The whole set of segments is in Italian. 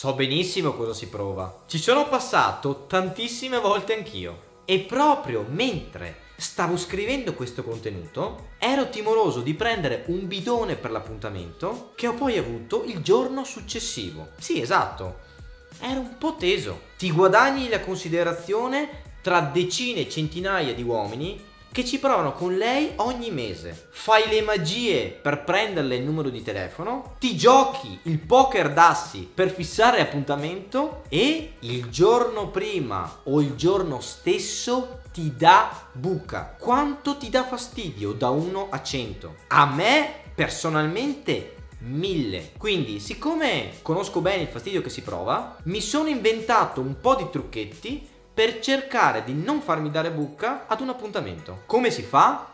So benissimo cosa si prova. Ci sono passato tantissime volte anch'io. E proprio mentre stavo scrivendo questo contenuto, ero timoroso di prendere un bidone per l'appuntamento che ho poi avuto il giorno successivo. Sì, esatto. Ero un po' teso. Ti guadagni la considerazione tra decine e centinaia di uomini che ci provano con lei ogni mese. Fai le magie per prenderle il numero di telefono, ti giochi il poker d'assi per fissare appuntamento e il giorno prima o il giorno stesso ti dà buca. Quanto ti dà fastidio da 1 a 100? A me personalmente 1000. Quindi, siccome conosco bene il fastidio che si prova, mi sono inventato un po' di trucchetti per cercare di non farmi dare bucca ad un appuntamento. Come si fa?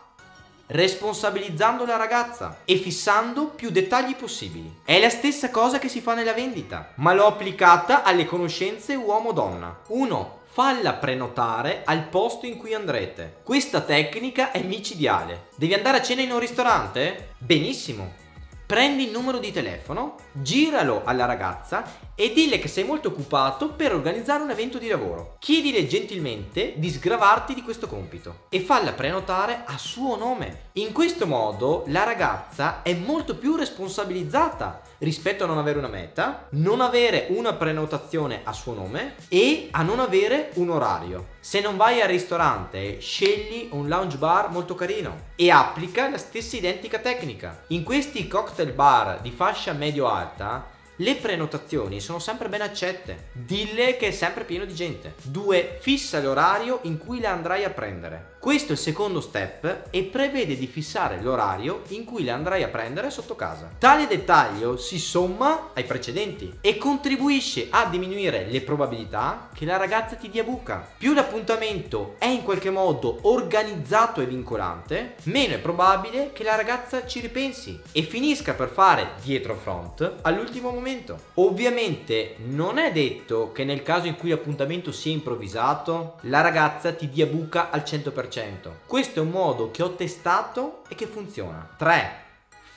responsabilizzando la ragazza e fissando più dettagli possibili. È la stessa cosa che si fa nella vendita, ma l'ho applicata alle conoscenze uomo-donna. 1. Falla prenotare al posto in cui andrete. Questa tecnica è micidiale. Devi andare a cena in un ristorante? Benissimo. Prendi il numero di telefono, giralo alla ragazza e dille che sei molto occupato per organizzare un evento di lavoro. Chiedile gentilmente di sgravarti di questo compito e falla prenotare a suo nome. In questo modo la ragazza è molto più responsabilizzata rispetto a non avere una meta, non avere una prenotazione a suo nome e a non avere un orario. Se non vai al ristorante, scegli un lounge bar molto carino e applica la stessa identica tecnica. In questi cocktail bar di fascia medio-alta le prenotazioni sono sempre ben accette. Dille che è sempre pieno di gente. 2. Fissa l'orario in cui le andrai a prendere. Questo è il secondo step e prevede di fissare l'orario in cui le andrai a prendere sotto casa. Tale dettaglio si somma ai precedenti e contribuisce a diminuire le probabilità che la ragazza ti dia buca. Più l'appuntamento è in qualche modo organizzato e vincolante, meno è probabile che la ragazza ci ripensi e finisca per fare dietro front all'ultimo momento. Ovviamente non è detto che nel caso in cui l'appuntamento sia improvvisato, la ragazza ti dia buca al 100%. Questo è un modo che ho testato e che funziona. 3.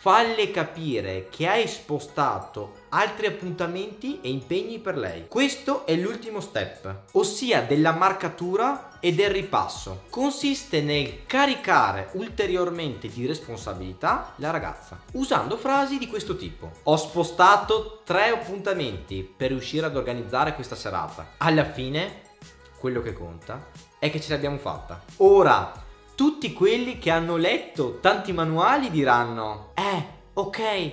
Falle capire che hai spostato altri appuntamenti e impegni per lei. Questo è l'ultimo step, ossia della marcatura e del ripasso. Consiste nel caricare ulteriormente di responsabilità la ragazza, usando frasi di questo tipo. Ho spostato tre appuntamenti per riuscire ad organizzare questa serata. Alla fine, quello che conta è che ce l'abbiamo fatta. Ora, tutti quelli che hanno letto tanti manuali diranno, eh, ok,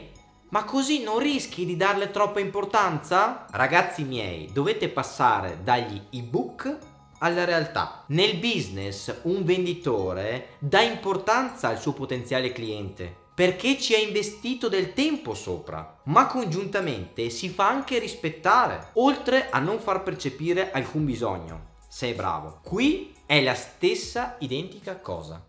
ma così non rischi di darle troppa importanza? Ragazzi miei, dovete passare dagli ebook alla realtà. Nel business un venditore dà importanza al suo potenziale cliente perché ci ha investito del tempo sopra, ma congiuntamente si fa anche rispettare, oltre a non far percepire alcun bisogno sei bravo. Qui è la stessa identica cosa.